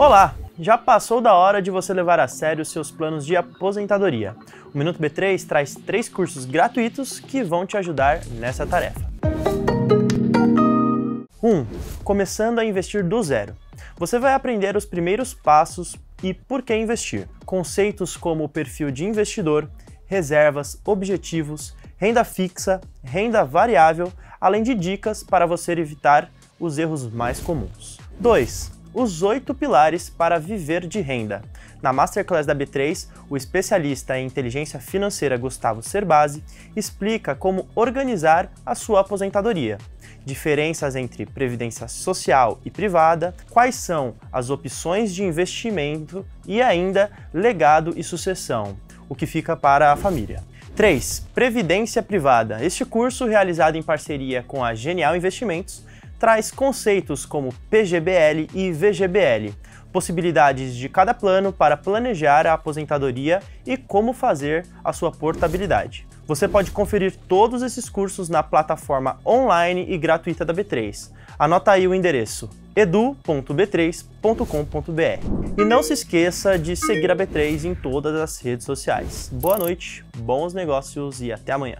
Olá! Já passou da hora de você levar a sério seus planos de aposentadoria. O Minuto B3 traz três cursos gratuitos que vão te ajudar nessa tarefa. 1. Um, começando a investir do zero. Você vai aprender os primeiros passos e por que investir. Conceitos como o perfil de investidor, reservas, objetivos, renda fixa, renda variável, além de dicas para você evitar os erros mais comuns. 2 os oito pilares para viver de renda. Na Masterclass da B3, o especialista em inteligência financeira Gustavo Cerbasi explica como organizar a sua aposentadoria, diferenças entre previdência social e privada, quais são as opções de investimento e ainda legado e sucessão, o que fica para a família. 3. Previdência privada. Este curso, realizado em parceria com a Genial Investimentos, traz conceitos como PGBL e VGBL, possibilidades de cada plano para planejar a aposentadoria e como fazer a sua portabilidade. Você pode conferir todos esses cursos na plataforma online e gratuita da B3. Anota aí o endereço edu.b3.com.br. E não se esqueça de seguir a B3 em todas as redes sociais. Boa noite, bons negócios e até amanhã.